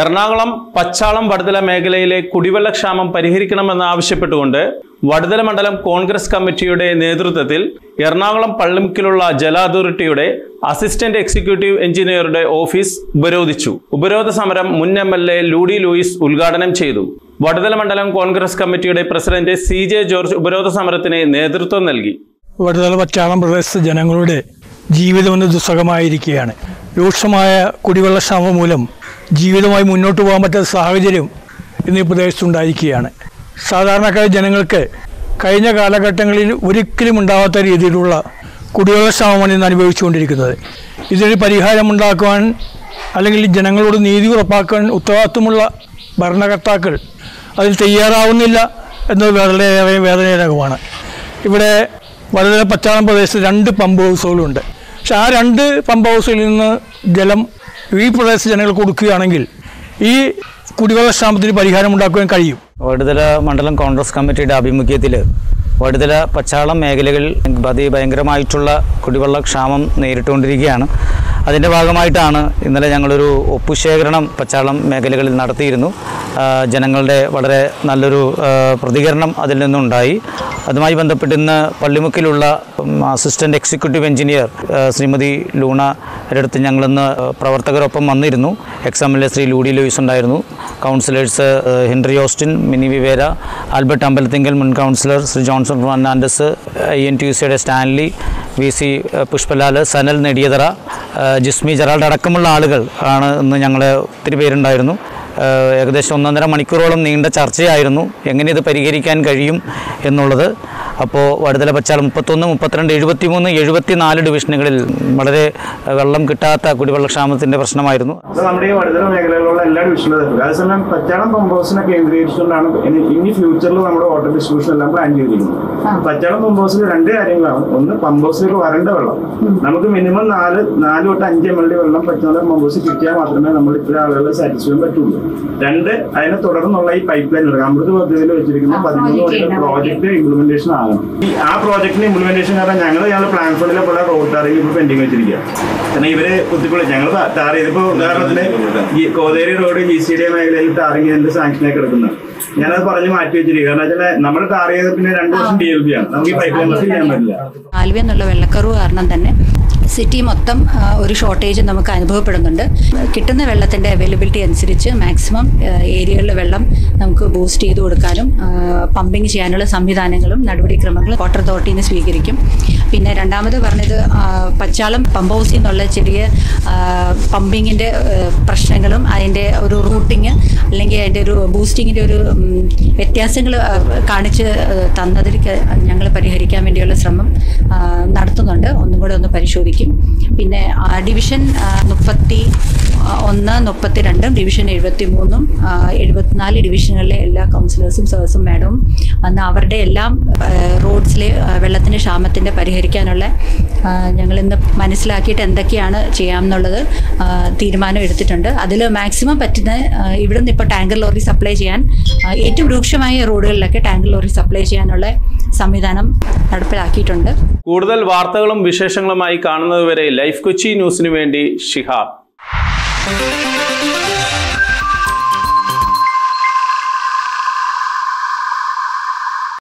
എറണാകുളം പച്ചാളം വടുതല മേഖലയിലെ കുടിവെള്ളക്ഷാമം പരിഹരിക്കണമെന്ന് ആവശ്യപ്പെട്ടുകൊണ്ട് വടുതല മണ്ഡലം കോൺഗ്രസ് കമ്മിറ്റിയുടെ നേതൃത്വത്തിൽ എറണാകുളം പള്ളിമുക്കിലുള്ള ജല അതോറിറ്റിയുടെ അസിസ്റ്റന്റ് എക്സിക്യൂട്ടീവ് എഞ്ചിനീയറുടെ ഓഫീസ് ഉപരോധിച്ചു. ഉപരോധ സമരം മുൻ M L A Ludy Louis ഉദ്ഘാടനം ചെയ്തു. വടുതല മണ്ഡലം കോൺഗ്രസ് കമ്മിറ്റിയുടെ പ്രസിഡന്റ് സി ജെ ജോർജ് ഉപരോധ സമരത്തിന് നേതൃത്വം നൽകി. വടുതല പച്ചാളം പ്രദേശത്തെ ജനങ്ങളുടെ ജീവിതം ജീവിതമെന്ന് ദുസ്സഹമായിരിക്കുകയാണ്. രൂക്ഷമായ കുടിവെള്ളക്ഷാമം മൂലം ജീവിതമായി മുന്നോട്ട് പോകാൻ പറ്റാത്ത സാഹചര്യം ഇന്ന് ഈ പ്രദേശത്തുണ്ടായിരിക്കുകയാണ് സാധാരണക്കാരായ ജനങ്ങൾക്ക് കഴിഞ്ഞ കാലഘട്ടങ്ങളിൽ ഒരിക്കലും ഉണ്ടാവാത്ത രീതിയിലുള്ള കുടിവെള്ളക്ഷാമമാണ് ഇന്ന് അനുഭവിച്ചുകൊണ്ടിരിക്കുന്നത്. ഇതിന് പരിഹാരമുണ്ടാക്കുവാൻ അല്ലെങ്കിൽ ജനങ്ങളോട് നീതി ഉറപ്പാക്കാൻ ഉത്തരവാദിത്വമുള്ള ഭരണകർത്താക്കൾ അതിൽ തയ്യാറാവുന്നില്ല എന്നത് വളരെയേറെ വേദനാജനകമാണ് ഇവിടെ വളരെ പച്ചാളം പ്രദേശത്ത് രണ്ട് പമ്പ് ഹൗസുകളുണ്ട്. പക്ഷെ ആ രണ്ട് പമ്പ് ഹൗസിൽ നിന്ന് ജലം ഈ പ്രദേശത്ത് ജനങ്ങൾ കൊടുക്കുകയാണെങ്കിൽ ഈ കുടിവെള്ളക്ഷാമത്തിന് പരിഹാരം ഉണ്ടാക്കുവാൻ കഴിയും. വടുതല മണ്ഡലം കോൺഗ്രസ് കമ്മിറ്റിയുടെ ആഭിമുഖ്യത്തിൽ വടുതല പച്ചാളം മേഖലകളിൽ അതിഭയങ്കരമായിട്ടുള്ള കുടിവെള്ള ക്ഷാമം നേരിട്ടുകൊണ്ടിരിക്കുകയാണ്. അതിന്റെ ഭാഗമായിട്ടാണ് ഇന്നലെ ഞങ്ങളൊരു ഒപ്പുശേഖരണം പച്ചാളം മേഖലകളിൽ നടത്തിയിരുന്നു. ജനങ്ങളുടെ വളരെ നല്ലൊരു പ്രതികരണം അതിൽ നിന്നുണ്ടായി. അതുമായി ബന്ധപ്പെട്ട് ഇന്ന് പള്ളിമുക്കിലുള്ള അസിസ്റ്റന്റ് എക്സിക്യൂട്ടീവ് എഞ്ചിനീയർ ശ്രീമതി ലൂണയുടെ അടുത്ത് ഞങ്ങളിന്ന് പ്രവർത്തകരൊപ്പം വന്നിരുന്നു. Ex M L A Shri Ludy Louis ഉണ്ടായിരുന്നു. Councillors Henry Austin Mini Vivera Albert Ambalathinkal മുൻ കൗൺസിലർ ശ്രീ ജോൺസൺ ഫെർണാണ്ടസ് ഐ എൻ ടി യു സിയുടെ Stanley V C Pushpalal Sanal Nediyathara Jismi Gerald അടക്കമുള്ള ആളുകൾ ആണ് ഇന്ന് ഞങ്ങൾ ഒത്തിരി പേരുണ്ടായിരുന്നു. ഏകദേശം ഒന്നൊന്നര മണിക്കൂറോളം നീണ്ട ചർച്ചയായിരുന്നു. എങ്ങനെ ഇത് പരിഹരിക്കാൻ കഴിയും എന്നുള്ളത്. അപ്പോൾ വടുതല പച്ചാൽ മുപ്പത്തൊന്ന് മുപ്പത്തിരണ്ട് എഴുപത്തി മൂന്ന് എഴുപത്തി നാല് ഡിവിഷനുകളിൽ വളരെ വെള്ളം കിട്ടാത്ത കുടിവെള്ളക്ഷാമത്തിന്റെ പ്രശ്നമായിരുന്നു. അത് നമ്മുടെ ഈ വടുതല മേഖലയിലുള്ള എല്ലാ ഡിവിഷനിലും അതേസമയം പച്ചാളം പമ്പോസിനെ കേന്ദ്രീകരിച്ചുകൊണ്ടാണ് ഇനി ഫ്യൂച്ചറിൽ നമ്മുടെ വാട്ടർ ഡിസ്ട്രിബ്യൂഷൻ എല്ലാം പ്ലാൻ ചെയ്തിരിക്കുന്നത്. പച്ചാളം പമ്പോസിൽ രണ്ട് കാര്യങ്ങളാണ്. ഒന്ന് പമ്പോസിലേക്ക് വരേണ്ട വെള്ളം. നമുക്ക് മിനിമം നാല് നാല് തൊട്ട് അഞ്ച് എം എൽ ഡി വെള്ളം പച്ചാളം പമ്പോസ് കിട്ടിയാൽ മാത്രമേ നമ്മൾ ഇത്ര ആളുകളെ സാറ്റിസ്ഫൈ ചെയ്യാൻ പറ്റുള്ളൂ. രണ്ട് അതിനെ തുടർന്നുള്ള ഈ പൈപ്പ് ലൈൻ അമൃത് പദ്ധതിയിൽ വെച്ചിരിക്കുന്ന പതിമൂന്ന് വർഷം പ്രോജക്ട് ഇംപ്ലിമെന്റേഷൻ ആകണം ഈ ആ പ്രോജക്റ്റിന് ഇംപ്ലിമെന്റേഷൻ കാരണം ഞങ്ങൾ ഞങ്ങൾ പ്ലാൻ ഫണ്ടിലെ പോലെ റോഡ് ടാറിംഗ് ഇപ്പോൾ പെൻഡിങ് വെച്ചിരിക്കുക കാരണം ഇവർ കുത്തിക്കൊള്ളി ഞങ്ങൾ ടാർ ചെയ്തിപ്പോ ഉദാഹരണത്തിന് ഈ Kotheri road G C D മേഖലയിൽ ടാറിങ് എന്റെ സാങ്ഷനൊക്കെ കിടക്കുന്നത് ഞാനത് പറഞ്ഞ് മാറ്റി വെച്ചിരിക്കുക കാരണം വെച്ചാൽ നമ്മൾ ടാർ ചെയ്ത് പിന്നെ രണ്ടു വർഷം ഡി എൽ ബി ആണ് നമുക്ക് ഈ പൈപ്പ് ചെയ്യാൻ പറ്റില്ല ആൽവി എന്നുള്ള വെള്ളക്കറവ് കാരണം തന്നെ സിറ്റി മൊത്തം ഒരു ഷോർട്ടേജ് നമുക്ക് അനുഭവപ്പെടുന്നുണ്ട്. കിട്ടുന്ന വെള്ളത്തിന്റെ അവൈലബിലിറ്റി അനുസരിച്ച് മാക്സിമം ഏരിയകളിൽ വെള്ളം നമുക്ക് ബൂസ്റ്റ് ചെയ്ത് കൊടുക്കാനും പമ്പിങ് ചെയ്യാനുള്ള സംവിധാനങ്ങളും നടപടിക്രമങ്ങളും വാട്ടർ അതോറിറ്റിയിൽ നിന്ന് സ്വീകരിക്കും. പിന്നെ രണ്ടാമത് പറഞ്ഞത് പച്ചാളം പമ്പ് ഹൗസിൽ നിന്നുള്ള ചെറിയ പമ്പിങ്ങിന്റെ പ്രശ്നങ്ങളും അതിന്റെ ഒരു റൂട്ടിങ് അല്ലെങ്കിൽ അതിന്റെ ഒരു ബൂസ്റ്റിങ്ങിന്റെ ഒരു വ്യത്യാസങ്ങൾ കാണിച്ച് തന്നതിൽ ഞങ്ങൾ പരിഹരിക്കാൻ വേണ്ടിയുള്ള ശ്രമം നടത്തുന്നുണ്ട്. ഒന്നും കൂടെ ഒന്ന് പരിശോധിക്കും. പിന്നെ ഡിവിഷൻ മുപ്പത്തി ഒന്ന് മുപ്പത്തി രണ്ടും ഡിവിഷൻ എഴുപത്തി മൂന്നും എഴുപത്തിനാല് ഡിവിഷനുകളിലെ എല്ലാ കൗൺസിലേഴ്സും സേഴ്സും മാഡവും അന്ന് അവരുടെ എല്ലാം റോഡ്സിലെ വെള്ളത്തിന്റെ ക്ഷാമത്തിന്റെ പരിഹരിക്കാനുള്ള ആ, ഞങ്ങളിന്ന് മനസ്സിലാക്കിയിട്ട് എന്തൊക്കെയാണ് ചെയ്യാമെന്നുള്ളത് തീരുമാനം എടുത്തിട്ടുണ്ട്. അതിൽ മാക്സിമം പറ്റുന്ന ഇവിടെ നിന്ന് ഇപ്പോൾ ടാങ്കർ ലോറി സപ്ലൈ ചെയ്യാൻ ഏറ്റവും രൂക്ഷമായ റോഡുകളിലൊക്കെ ടാങ്കർ ലോറി സപ്ലൈ ചെയ്യാനുള്ള സംവിധാനം നടപ്പിലാക്കിയിട്ടുണ്ട്. കൂടുതൽ വാർത്തകളും വിശേഷങ്ങളുമായി കാണുന്നതുവരെ ലൈഫ് കൊച്ചി ന്യൂസിനു വേണ്ടി ഷിഹാബ്.